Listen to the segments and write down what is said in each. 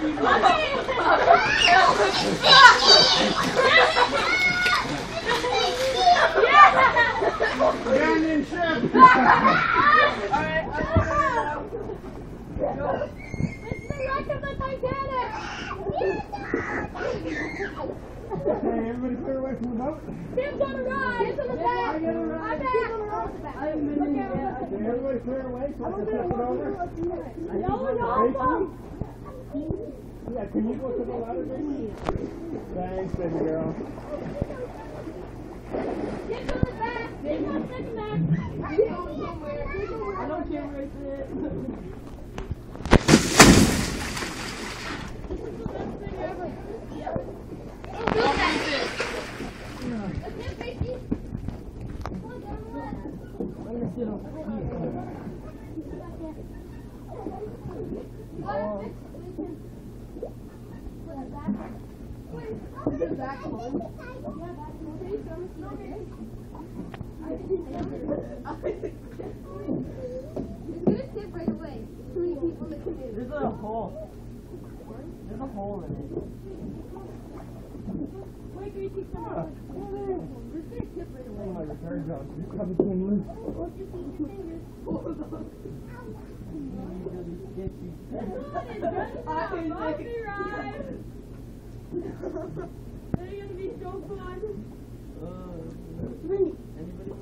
Abandon ship! Hey, everybody clear away from the boat. Tim's on the ride. Tim's on the back. I'm back. Okay, everybody clear away so I can flip it over. No, no, Yeah, can you go to the ladder, baby? Thanks, baby girl. Tim's on the back. Tim's on the back. I don't care where it's away. Too many people in the canoe. There's a hole. There's a hole in it. Wait, can you keep some? It's gonna tip right away. Your. You. Bumpy ride. They're gonna be so fun.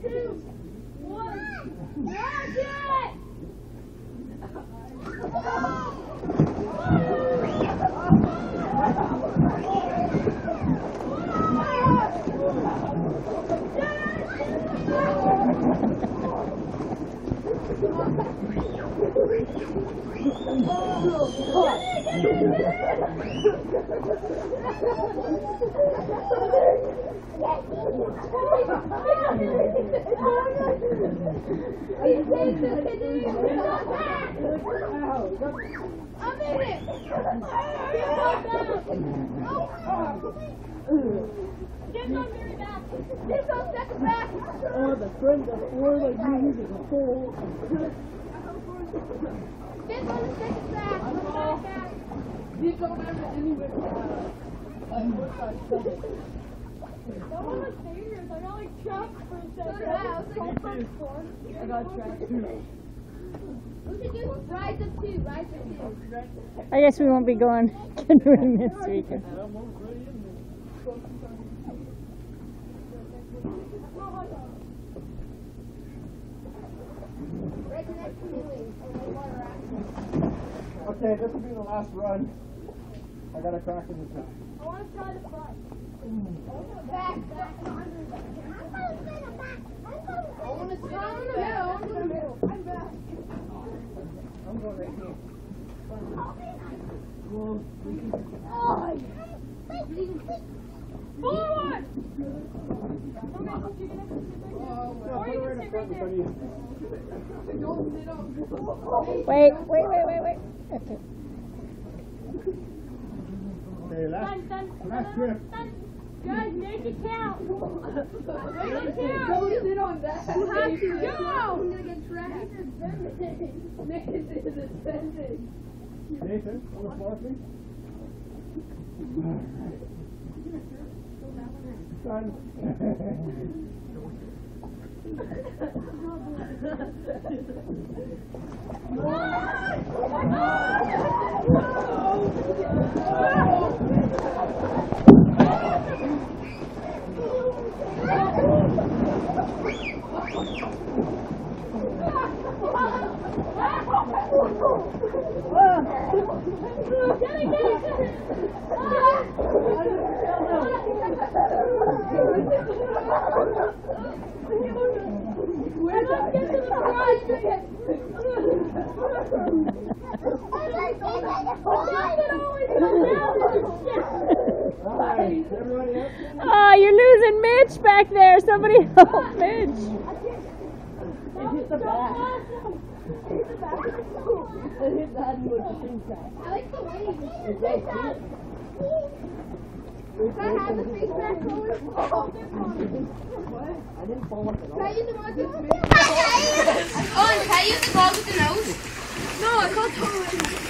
Two, one, it! I'm in it! Get on Mary back! Get on second back! Oh, the friend of like you is a hole. I guess we won't be going to canoeing this weekend. Redneck canoeing. And the water rafting. Okay, this will be the last run. I got a crack in the top. I want to try the front. Back, back. I want to sit the middle. I want to go in the middle. I'm back. I'm going right here. Forward! Yeah, put it right up front if I need it. Wait, wait, wait, wait, wait. Okay. Okay, last, Done, done, last trip. Guys, make it count. Make it Don't sit on that. You have to go. I'm gonna get trapped. Nathan is ascending. Nathan, on the floor, please. Done. Oh, you're losing Mitch back there. Somebody help Mitch. It hit the back. It hit the that with the thing back. I like the waves. It goes deep. Can I have the face mask going? I didn't fall off at Can all. I use the marker? Oh, can I use the ball with the nose? No, I called totally.